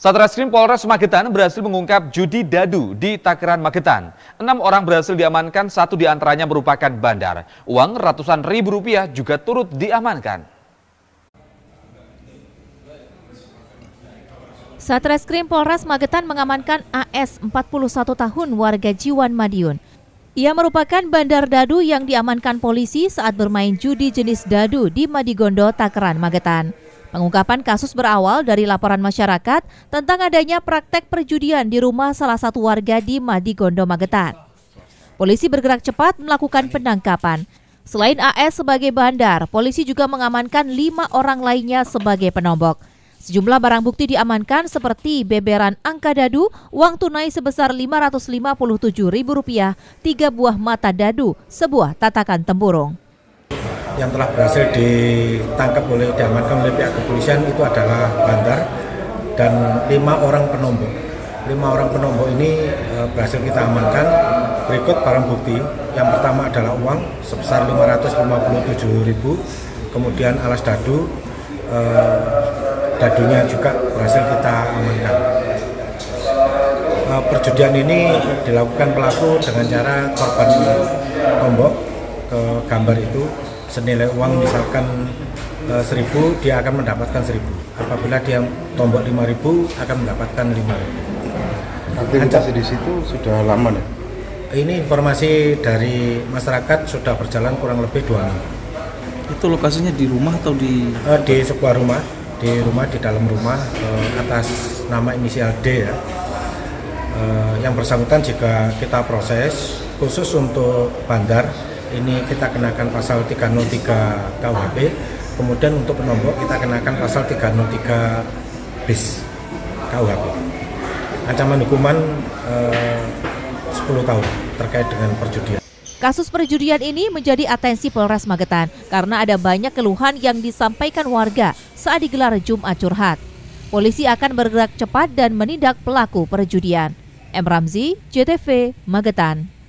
Satreskrim Polres Magetan berhasil mengungkap judi dadu di Takeran Magetan. Enam orang berhasil diamankan, satu di antaranya merupakan bandar. Uang ratusan ribu rupiah juga turut diamankan. Satreskrim Polres Magetan mengamankan AS 41 tahun warga Jiwan Madiun. Ia merupakan bandar dadu yang diamankan polisi saat bermain judi jenis dadu di Madigondo, Takeran, Magetan. Pengungkapan kasus berawal dari laporan masyarakat tentang adanya praktek perjudian di rumah salah satu warga di Madigondo, Magetan. Polisi bergerak cepat melakukan penangkapan. Selain AS sebagai bandar, polisi juga mengamankan lima orang lainnya sebagai penombok. Sejumlah barang bukti diamankan seperti beberan angka dadu, uang tunai sebesar Rp557.000, tiga buah mata dadu, sebuah tatakan tempurung yang telah berhasil ditangkap oleh diamankan oleh pihak kepolisian itu adalah bandar dan lima orang penombok. Lima orang penombok ini e, berhasil kita amankan. Berikut barang bukti. Yang pertama adalah uang sebesar 557.000, kemudian alas dadu, e, dadunya juga berhasil kita amankan. E, perjudian ini dilakukan pelaku dengan cara korban tombok ke gambar itu senilai uang misalkan e, seribu dia akan mendapatkan seribu. Apabila dia tombok lima ribu akan mendapatkan lima ribu. Aktivitas di situ sudah lama nih? Ini informasi dari masyarakat sudah berjalan kurang lebih dua minggu. Itu lokasinya di rumah atau di e, di sebuah rumah di rumah di dalam rumah e, atas nama inisial D ya. E, yang bersangkutan jika kita proses khusus untuk bandar ini kita kenakan pasal 303 KUHP kemudian untuk penombok kita kenakan pasal 303 bis KUHP ancaman hukuman eh, 10 tahun terkait dengan perjudian Kasus perjudian ini menjadi atensi Polres Magetan karena ada banyak keluhan yang disampaikan warga saat digelar Jumat Curhat. Polisi akan bergerak cepat dan menindak pelaku perjudian. M. Ramzi, JTV, Magetan.